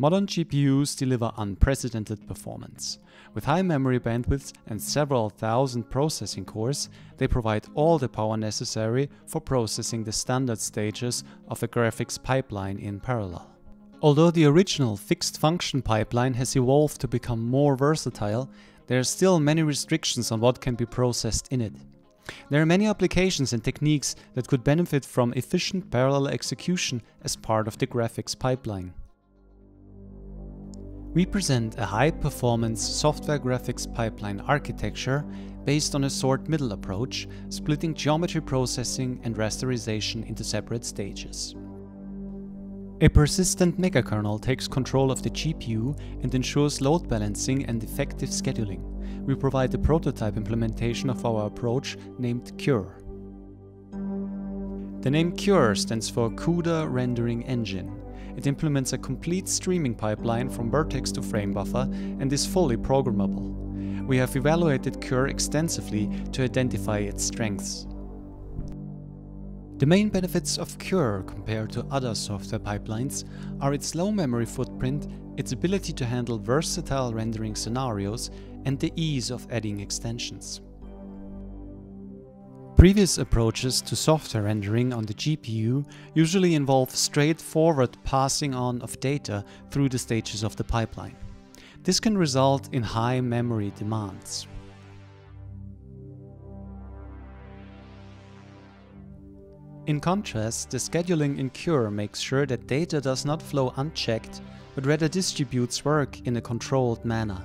Modern GPUs deliver unprecedented performance. With high memory bandwidths and several thousand processing cores, they provide all the power necessary for processing the standard stages of a graphics pipeline in parallel. Although the original fixed function pipeline has evolved to become more versatile, there are still many restrictions on what can be processed in it. There are many applications and techniques that could benefit from efficient parallel execution as part of the graphics pipeline. We present a high-performance software graphics pipeline architecture based on a sort-middle approach, splitting geometry processing and rasterization into separate stages. A persistent megakernel takes control of the GPU and ensures load balancing and effective scheduling. We provide the prototype implementation of our approach named CURE. The name CURE stands for CUDA Rendering Engine it implements a complete streaming pipeline from vertex to frame buffer and is fully programmable. We have evaluated Cure extensively to identify its strengths. The main benefits of Cure compared to other software pipelines are its low memory footprint, its ability to handle versatile rendering scenarios, and the ease of adding extensions. Previous approaches to software rendering on the GPU usually involve straightforward passing on of data through the stages of the pipeline. This can result in high memory demands. In contrast, the scheduling in Cure makes sure that data does not flow unchecked, but rather distributes work in a controlled manner.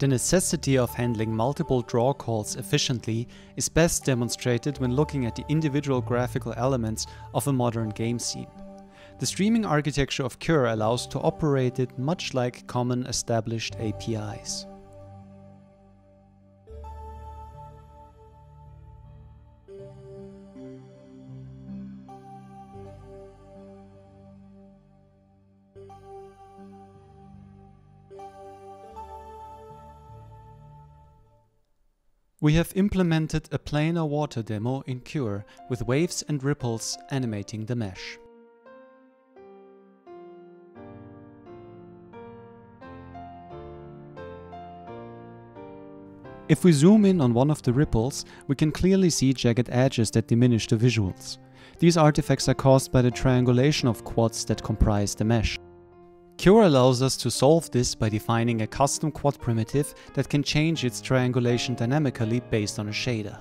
The necessity of handling multiple draw calls efficiently is best demonstrated when looking at the individual graphical elements of a modern game scene. The streaming architecture of Cure allows to operate it much like common established APIs. We have implemented a planar water demo in Cure with waves and ripples animating the mesh. If we zoom in on one of the ripples, we can clearly see jagged edges that diminish the visuals. These artifacts are caused by the triangulation of quads that comprise the mesh. Cure allows us to solve this by defining a custom quad primitive that can change its triangulation dynamically based on a shader.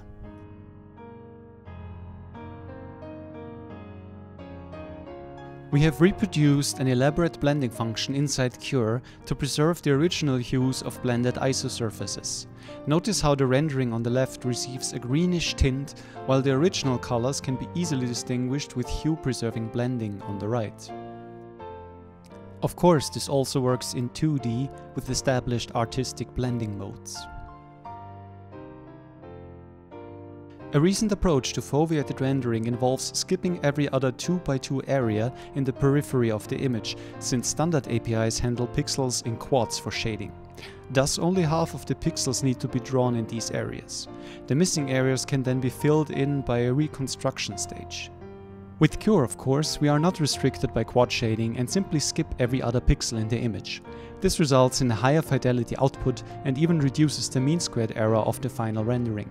We have reproduced an elaborate blending function inside Cure to preserve the original hues of blended isosurfaces. Notice how the rendering on the left receives a greenish tint, while the original colors can be easily distinguished with hue-preserving blending on the right. Of course, this also works in 2D with established artistic blending modes. A recent approach to foveated rendering involves skipping every other 2x2 area in the periphery of the image, since standard APIs handle pixels in quads for shading. Thus, only half of the pixels need to be drawn in these areas. The missing areas can then be filled in by a reconstruction stage. With Cure, of course, we are not restricted by quad shading and simply skip every other pixel in the image. This results in a higher fidelity output and even reduces the mean squared error of the final rendering.